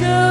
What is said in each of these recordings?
show.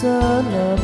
selamat